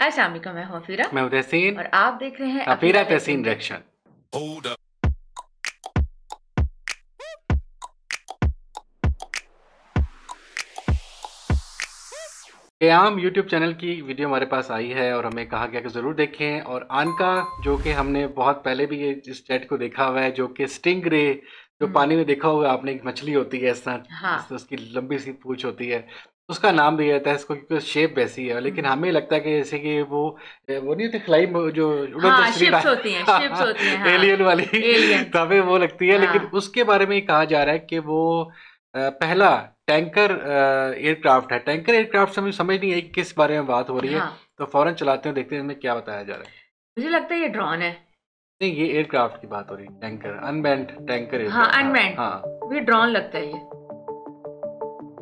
السلام علیکم میں ہوں میں ہوں تحسین اور آپ دیکھ رہے ہیں تحسین ریکشن قیام یوٹیوب چینل کی ویڈیو ہمارے پاس آئی ہے اور ہمیں کہا گیا کہ ضرور دیکھیں اور آنکا جو کہ ہم نے بہت پہلے بھی اس چیٹ کو دیکھا ہوا ہے جو کہ سٹنگ رے جو پانی میں دیکھا ہوگا آپ نے ایک مچھلی ہوتی ہے اس طرح اس کی لمبی سی پوچھ ہوتی ہے اس کا نام بھی رہتا ہے اس کو کیونکہ شیپ ویسی ہے لیکن ہمیں لگتا ہے کہ جیسے کہ وہ وہ نہیں ہاں، ہوتی خلائی جو ایلین والی۔ تو ہمیں وہ لگتی ہے لیکن ہاں۔ اس کے بارے میں کہا جا رہا ہے کہ وہ پہلا ٹینکر ایئر کرافٹ ہے۔ ٹینکر ایئر کرافٹ سے ہمیں سمجھ نہیں آئی کس بارے میں بات ہو رہی ہے۔ ہاں۔ تو فوراً چلاتے ہیں دیکھتے ہیں ہمیں کیا بتایا جا رہا ہے۔ مجھے لگتا ہے یہ ڈرون ہے۔ نہیں یہ ایئر کرافٹ کی بات ہو رہی ہے ٹینکر انمینڈ ٹینکر ہاں انمینڈ ہاں۔ یہ ڈرون لگتا ہے یہ۔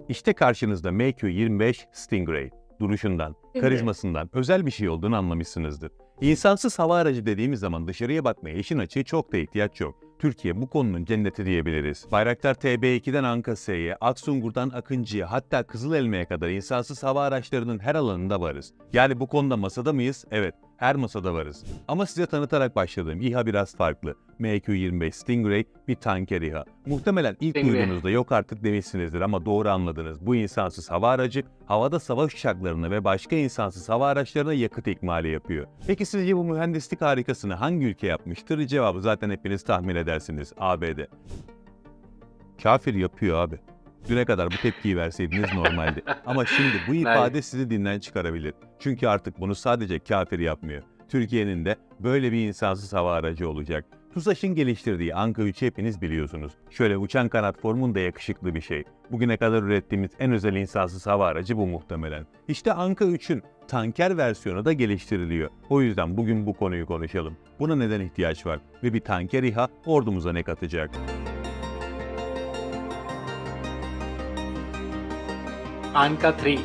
İşte karşınızda MQ-25 Stingray. Duruşundan, karizmasından özel bir şey olduğunu anlamışsınızdır. İnsansız hava aracı dediğimiz zaman dışarıya bakmaya işin açığı çok da ihtiyaç yok. Türkiye bu konunun cenneti diyebiliriz. Bayraktar TB2'den Anka-S'ye, Aksungur'dan Akıncı'ya hatta Kızılelma'ya kadar insansız hava araçlarının her alanında varız. Yani bu konuda masada mıyız? Evet, her masada varız. Ama size tanıtarak başladığım İHA biraz farklı. MQ-25 Stingray bir tanker İHA. Muhtemelen ilk Stingray. duyduğunuzda yok artık demişsinizdir ama doğru anladınız. Bu insansız hava aracı havada savaş uçaklarına ve başka insansız hava araçlarına yakıt ikmali yapıyor. Peki sizce bu mühendislik harikasını hangi ülke yapmıştır? Cevabı zaten hepiniz tahmin edersiniz. ABD. Kafir yapıyor abi. Düne kadar bu tepkiyi verseydiniz normaldi. Ama şimdi bu ifade sizi dinden çıkarabilir. Çünkü artık bunu sadece kafir yapmıyor. Türkiye'nin de böyle bir insansız hava aracı olacak. TUSAŞ'ın geliştirdiği Anka 3'ü hepiniz biliyorsunuz. Şöyle uçan kanat formunda yakışıklı bir şey. Bugüne kadar ürettiğimiz en özel insansız hava aracı bu muhtemelen. İşte Anka 3'ün tanker versiyonu da geliştiriliyor. O yüzden bugün bu konuyu konuşalım. Buna neden ihtiyaç var ve bir tanker İHA ordumuza ne katacak? Anka 3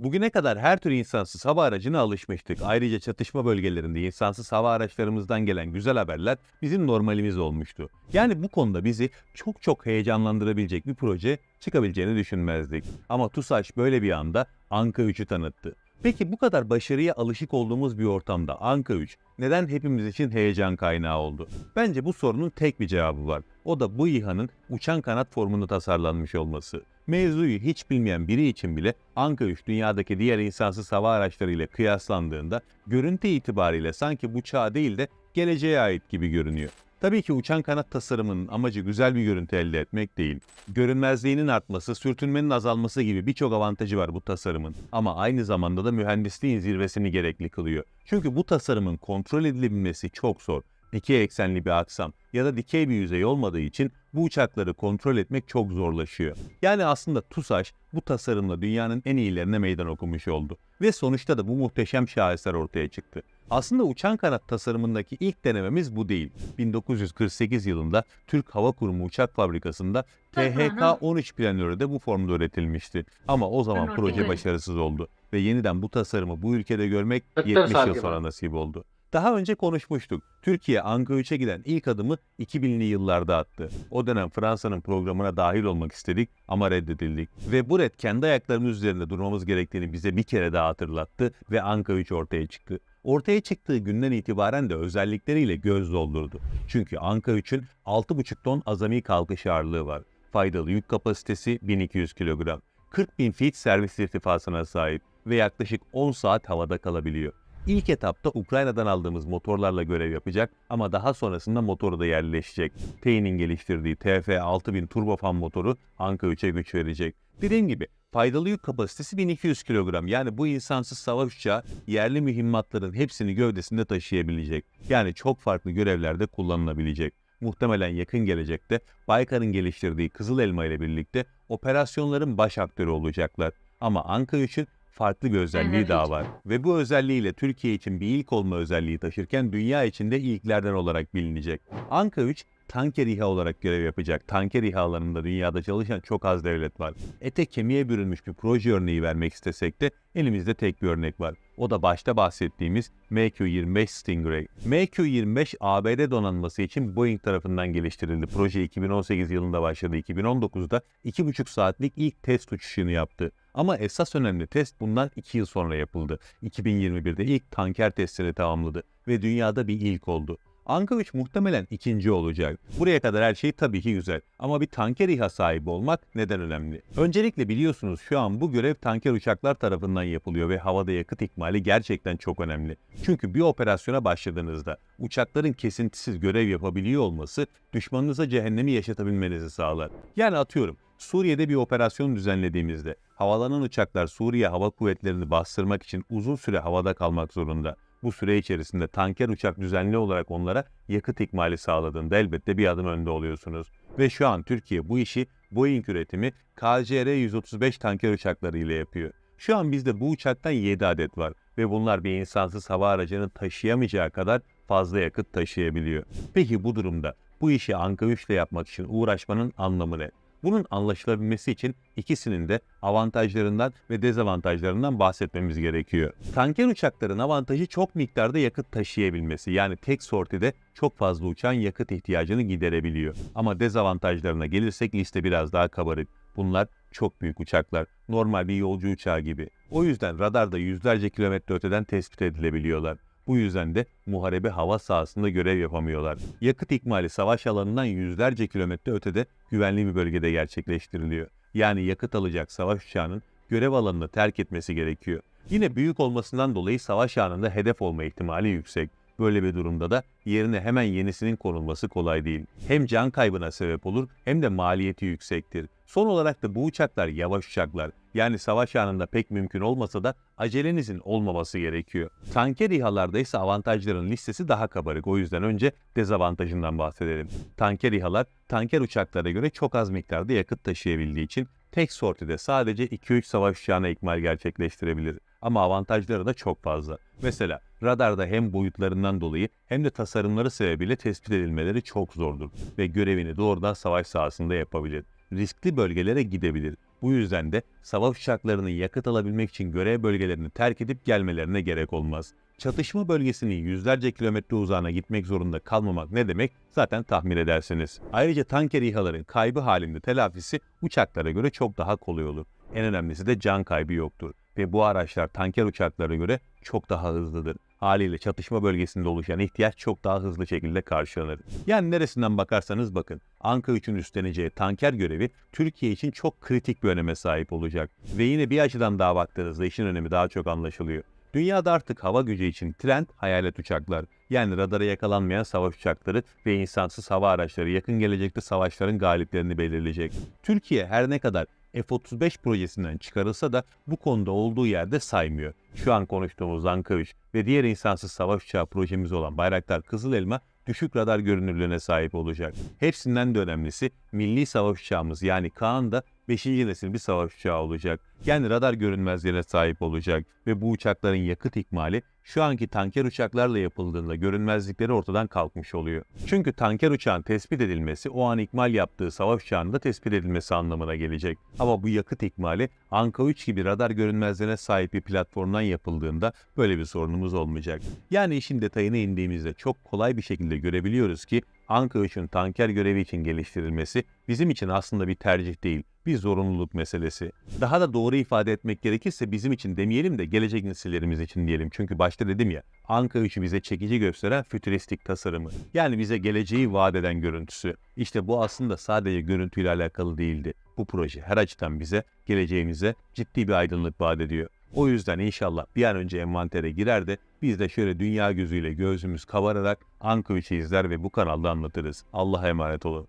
Bugüne kadar her tür insansız hava aracına alışmıştık. Ayrıca çatışma bölgelerinde insansız hava araçlarımızdan gelen güzel haberler bizim normalimiz olmuştu. Yani bu konuda bizi çok çok heyecanlandırabilecek bir proje çıkabileceğini düşünmezdik. Ama TUSAŞ böyle bir anda Anka 3'ü tanıttı. Peki bu kadar başarıya alışık olduğumuz bir ortamda Anka 3 neden hepimiz için heyecan kaynağı oldu? Bence bu sorunun tek bir cevabı var. O da bu İHA'nın uçan kanat formunda tasarlanmış olması. Mevzuyu hiç bilmeyen biri için bile Anka 3 dünyadaki diğer insansız hava araçlarıyla kıyaslandığında görüntü itibariyle sanki bu çağa değil de geleceğe ait gibi görünüyor. Tabii ki uçan kanat tasarımının amacı güzel bir görüntü elde etmek değil. Görünmezliğinin artması, sürtünmenin azalması gibi birçok avantajı var bu tasarımın. Ama aynı zamanda da mühendisliğin zirvesini gerekli kılıyor. Çünkü bu tasarımın kontrol edilebilmesi çok zor. İki eksenli bir aksam ya da dikey bir yüzey olmadığı için bu uçakları kontrol etmek çok zorlaşıyor. Yani aslında TUSAŞ bu tasarımla dünyanın en iyilerine meydan okumuş oldu. Ve sonuçta da bu muhteşem şaheser ortaya çıktı. Aslında uçan kanat tasarımındaki ilk denememiz bu değil. 1948 yılında Türk Hava Kurumu Uçak Fabrikası'nda THK-13 planörü de bu formda üretilmişti. Ama o zaman proje başarısız oldu ve yeniden bu tasarımı bu ülkede görmek Kırk dört 70 saat yıl sonra nasip oldu. Daha önce konuşmuştuk. Türkiye Anka 3'e giden ilk adımı 2000'li yıllarda attı. O dönem Fransa'nın programına dahil olmak istedik ama reddedildik. Ve bu red kendi ayaklarımız üzerinde durmamız gerektiğini bize bir kere daha hatırlattı ve Anka 3 ortaya çıktı. Ortaya çıktığı günden itibaren de özellikleriyle göz doldurdu. Çünkü Anka 3'ün 6,5 ton azami kalkış ağırlığı var. Faydalı yük kapasitesi 1200 kilogram. 40 bin feet servis irtifasına sahip ve yaklaşık 10 saat havada kalabiliyor. İlk etapta Ukrayna'dan aldığımız motorlarla görev yapacak ama daha sonrasında motoru da yerleşecek. TEİ'nin geliştirdiği TF6000 turbofan motoru Anka 3'e güç verecek. Dediğim gibi faydalı yük kapasitesi 1200 kilogram. Yani bu insansız savaş uçağı yerli mühimmatların hepsini gövdesinde taşıyabilecek. Yani çok farklı görevlerde kullanılabilecek. Muhtemelen yakın gelecekte Baykar'ın geliştirdiği Kızıl Elma ile birlikte operasyonların baş aktörü olacaklar. Ama Anka 3'ün farklı bir özelliği Evet. daha var. Ve bu özelliğiyle Türkiye için bir ilk olma özelliği taşırken dünya içinde ilklerden olarak bilinecek. Anka 3 tanker İHA olarak görev yapacak. Tanker İHA alanında dünyada çalışan çok az devlet var. Ete kemiğe bürünmüş bir proje örneği vermek istesek de elimizde tek bir örnek var. O da başta bahsettiğimiz MQ-25 Stingray. MQ-25 ABD donanması için Boeing tarafından geliştirildi. Proje 2018 yılında başladı. 2019'da 2,5 saatlik ilk test uçuşunu yaptı. Ama esas önemli test bundan 2 yıl sonra yapıldı. 2021'de ilk tanker testini tamamladı ve dünyada bir ilk oldu. Anka 3 muhtemelen ikinci olacak. Buraya kadar her şey tabii ki güzel. Ama bir tanker İHA sahibi olmak neden önemli? Öncelikle biliyorsunuz şu an bu görev tanker uçaklar tarafından yapılıyor ve havada yakıt ikmali gerçekten çok önemli. Çünkü bir operasyona başladığınızda uçakların kesintisiz görev yapabiliyor olması düşmanınıza cehennemi yaşatabilmenizi sağlar. Yani atıyorum Suriye'de bir operasyon düzenlediğimizde havalanan uçaklar Suriye Hava Kuvvetleri'ni bastırmak için uzun süre havada kalmak zorunda. Bu süre içerisinde tanker uçak düzenli olarak onlara yakıt ikmali sağladığında elbette bir adım önde oluyorsunuz. Ve şu an Türkiye bu işi Boeing üretimi KCR-135 tanker uçakları ile yapıyor. Şu an bizde bu uçaktan 7 adet var ve bunlar bir insansız hava aracının taşıyamayacağı kadar fazla yakıt taşıyabiliyor. Peki bu durumda bu işi Anka 3 ile yapmak için uğraşmanın anlamı ne? Bunun anlaşılabilmesi için ikisinin de avantajlarından ve dezavantajlarından bahsetmemiz gerekiyor. Tanker uçakların avantajı çok miktarda yakıt taşıyabilmesi. Yani tek sortide çok fazla uçan yakıt ihtiyacını giderebiliyor. Ama dezavantajlarına gelirsek liste biraz daha kabarık. Bunlar çok büyük uçaklar. Normal bir yolcu uçağı gibi. O yüzden radarda yüzlerce kilometre öteden tespit edilebiliyorlar. Bu yüzden de muharebe hava sahasında görev yapamıyorlar. Yakıt ikmali savaş alanından yüzlerce kilometre ötede güvenli bir bölgede gerçekleştiriliyor. Yani yakıt alacak savaş uçağının görev alanını terk etmesi gerekiyor. Yine büyük olmasından dolayı savaş anında hedef olma ihtimali yüksek. Böyle bir durumda da yerine hemen yenisinin konulması kolay değil. Hem can kaybına sebep olur hem de maliyeti yüksektir. Son olarak da bu uçaklar yavaş uçaklar. Yani savaş anında pek mümkün olmasa da acelenizin olmaması gerekiyor. Tanker İHA'larda ise avantajların listesi daha kabarık. O yüzden önce dezavantajından bahsedelim. Tanker İHA'lar tanker uçaklara göre çok az miktarda yakıt taşıyabildiği için tek sortide sadece 2-3 savaş uçağına ikmal gerçekleştirebilir. Ama avantajları da çok fazla. Mesela radarda hem boyutlarından dolayı hem de tasarımları sebebiyle tespit edilmeleri çok zordur ve görevini doğrudan savaş sahasında yapabilir. Riskli bölgelere gidebilir. Bu yüzden de savaş uçaklarının yakıt alabilmek için görev bölgelerini terk edip gelmelerine gerek olmaz. Çatışma bölgesinin yüzlerce kilometre uzağına gitmek zorunda kalmamak ne demek zaten tahmin edersiniz. Ayrıca tanker İHA'ların kaybı halinde telafisi uçaklara göre çok daha kolay olur. En önemlisi de can kaybı yoktur ve bu araçlar tanker uçaklara göre çok daha hızlıdır. Haliyle çatışma bölgesinde oluşan ihtiyaç çok daha hızlı şekilde karşılanır. Yani neresinden bakarsanız bakın, Anka 3'ün üstleneceği tanker görevi Türkiye için çok kritik bir öneme sahip olacak. Ve yine bir açıdan daha baktığınızda işin önemi daha çok anlaşılıyor. Dünyada artık hava gücü için trend hayalet uçaklar. Yani radara yakalanmayan savaş uçakları ve insansız hava araçları yakın gelecekte savaşların galiplerini belirleyecek. Türkiye her ne kadar F-35 projesinden çıkarılsa da bu konuda olduğu yerde saymıyor. Şu an konuştuğumuz Anka 3 ve diğer insansız savaş uçağı projemiz olan Bayraktar Kızıl Elma düşük radar görünürlüğüne sahip olacak. Hepsinden de önemlisi milli savaş uçağımız yani Kaan da 5. nesil bir savaş uçağı olacak. Yani radar görünmezliğine sahip olacak ve bu uçakların yakıt ikmali şu anki tanker uçaklarla yapıldığında görünmezlikleri ortadan kalkmış oluyor. Çünkü tanker uçağın tespit edilmesi o an ikmal yaptığı savaş uçağının da tespit edilmesi anlamına gelecek. Ama bu yakıt ikmali Anka 3 gibi radar görünmezliğine sahip bir platformdan yapıldığında böyle bir sorunumuz olmayacak. Yani işin detayına indiğimizde çok kolay bir şekilde görebiliyoruz ki Anka 3'ün tanker görevi için geliştirilmesi bizim için aslında bir tercih değil, bir zorunluluk meselesi. Daha da doğru ifade etmek gerekirse bizim için demeyelim de gelecek nesillerimiz için diyelim. Çünkü başta dedim ya, Anka 3'ü bize çekici gösteren fütüristik tasarımı. Yani bize geleceği vaat eden görüntüsü. İşte bu aslında sadece görüntüyle alakalı değildi. Bu proje her açıdan bize, geleceğimize ciddi bir aydınlık vaat ediyor. O yüzden inşallah bir an önce envantere girer de biz de şöyle dünya gözüyle gözümüz kavararak Anka 3'ü izler ve bu kanalda anlatırız. Allah'a emanet olun.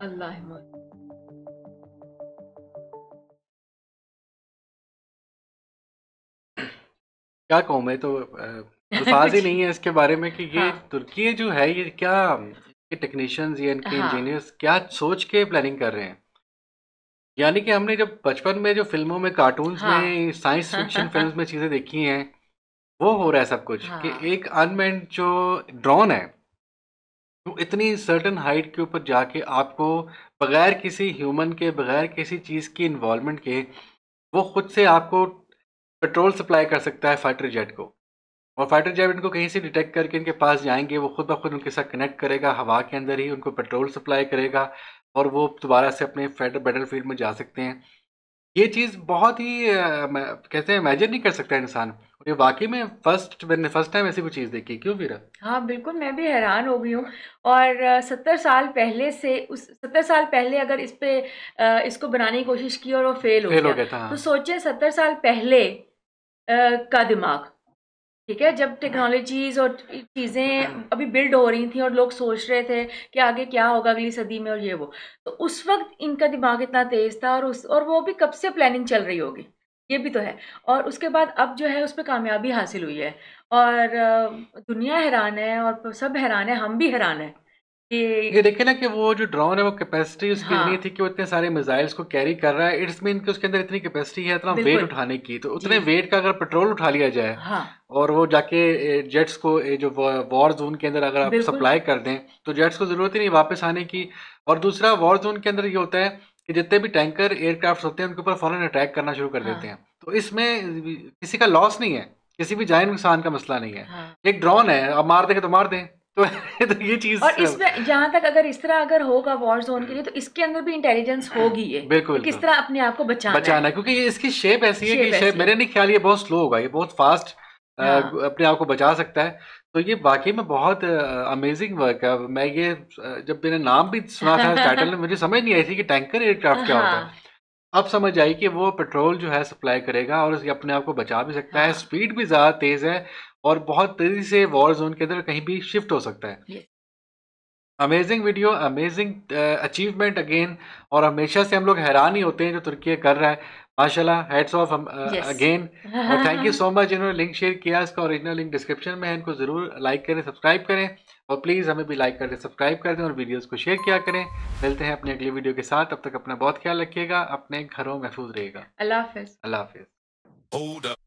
Allah'a emanet. کیا کہوں ہے تو الفاظ ہی نہیں ہے اس کے بارے میں کہ یہ ہاں۔ ترکی جو ہے یہ کیا ٹیکنیشینز یا ان کے ہاں۔ انجینئرس کیا سوچ کے پلاننگ کر رہے ہیں؟ یعنی کہ ہم نے جب بچپن میں جو فلموں میں کارٹونس میں سائنس فکشن فلمز میں چیزیں دیکھی ہیں وہ ہو رہا ہے سب کچھ ہاں۔ کہ ایک انمینڈ جو ڈرون ہے وہ اتنی سرٹن ہائٹ کے اوپر جا کے آپ کو بغیر کسی ہیومن کے بغیر کسی چیز کی انوالومنٹ کے وہ خود سے آپ کو پٹرول سپلائی کر سکتا ہے فائٹر جیٹ کو۔ اور فائٹر جیٹ ان کو کہیں سے ڈیٹیکٹ کر کے ان کے پاس جائیں گے وہ خود بخود ان کے ساتھ کنیکٹ کرے گا ہوا کے اندر ہی ان کو پٹرول سپلائی کرے گا اور وہ دوبارہ سے اپنے فیٹر بیٹل فیلڈ میں جا سکتے ہیں۔ یہ چیز بہت ہی کہتے ہیں امیجن نہیں کر سکتا انسان۔ یہ واقعی میں فرسٹ میں نے فرسٹ ٹائم ایسی کوئی چیز دیکھی۔ کیوں ویرا؟ ہاں بالکل میں بھی حیران ہو گئی ہوں۔ اور ستر سال پہلے سے اس ستر سال پہلے اگر اس پہ اس کو بنانے کی کوشش کی اور وہ فیل ہو گیا۔ ہاں۔ تو سوچیں ستر سال پہلے کا دماغ۔ ٹھیک ہے، جب ٹیکنالوجیز اور چیزیں ابھی بلڈ ہو رہی تھیں اور لوگ سوچ رہے تھے کہ آگے کیا ہوگا اگلی صدی میں اور یہ وہ، تو اس وقت ان کا دماغ اتنا تیز تھا اور اس، اور وہ بھی کب سے پلاننگ چل رہی ہوگی؟ یہ بھی تو ہے۔ اور اس کے بعد اب جو ہے اس پہ کامیابی حاصل ہوئی ہے۔ اور دنیا حیران ہے اور سب حیران ہے ہم بھی حیران ہیں۔ یہ دیکھیں نا کہ وہ جو ڈرون ہے وہ کیپیسٹی اس کی اتنی تھی کہ وہ اتنے سارے میزائلس کو کیری کر رہا ہے۔ اٹس مین کہ اس کے اندر اتنی کیپیسٹی ہے اتنا ویٹ اٹھانے کی۔ تو اتنے ویٹ کا اگر پیٹرول اٹھا لیا جائے اور وہ جا کے جیٹس کو جو وار زون کے اندر اگر آپ سپلائی کر دیں تو جیٹس کو ضرورت ہی نہیں واپس آنے کی۔ اور دوسرا وار زون کے اندر یہ ہوتا ہے کہ جتنے بھی ٹینکر ایئر کرافٹ ہوتے ہیں ان کے اوپر فوراً اٹیک کرنا شروع کر دیتے ہیں۔ تو اس میں کسی کا لاس نہیں ہے۔ کسی بھی جائے نقصان کا مسئلہ نہیں ہے۔ ایک ڈرون ہے آپ مار دیں گے تو مار دیں۔ تو یہ چیز اور اس میں جہاں تک اگر اس طرح اگر ہوگا وار زون کے لیے تو اس کے اندر بھی انٹیلیجنس ہوگی یہ بالکل کس طرح اپنے آپ کو بچانا بچانا کیونکہ اس کی شیپ ایسی ہے کہ شیپ میرے نہیں خیال یہ بہت سلو ہوگا یہ بہت فاسٹ ہاں۔ اپنے آپ کو بچا سکتا ہے۔ تو یہ واقعی میں بہت امیزنگ ورک ہے۔ میں یہ جب میں نے نام بھی سنا تھا ٹائٹل میں مجھے سمجھ نہیں آئی تھی کہ ٹینکر ایئر کرافٹ کیا ہاں۔ ہوتا ہے۔ اب سمجھ آئی کہ وہ پیٹرول جو ہے سپلائی کرے گا اور اپنے آپ کو بچا بھی سکتا ہے۔ اسپیڈ بھی زیادہ تیز ہے اور بہت تیزی سے وار زون کے اندر کہیں بھی شفٹ ہو سکتا ہے۔ امیزنگ ویڈیو امیزنگ اچیومنٹ اگین اور ہمیشہ سے ہم لوگ حیران ہی ہوتے ہیں جو ترکیہ کر رہا ہے۔ ماشاء اللہ ہیڈس آف اگین اور تھینک یو سو مچ انہوں نے لنک شیئر کیا اس کا اوریجنل لنک ڈسکرپشن میں ہے ان کو ضرور لائک کریں سبسکرائب کریں اور پلیز ہمیں بھی لائک کر دیں سبسکرائب کر دیں اور ویڈیوز کو شیئر کیا کریں۔ ملتے ہیں اپنے اگلی ویڈیو کے ساتھ اب تک اپنا بہت خیال رکھیے گا اپنے گھروں محفوظ رہے گا۔ اللہ حافظ۔ اللہ حافظ۔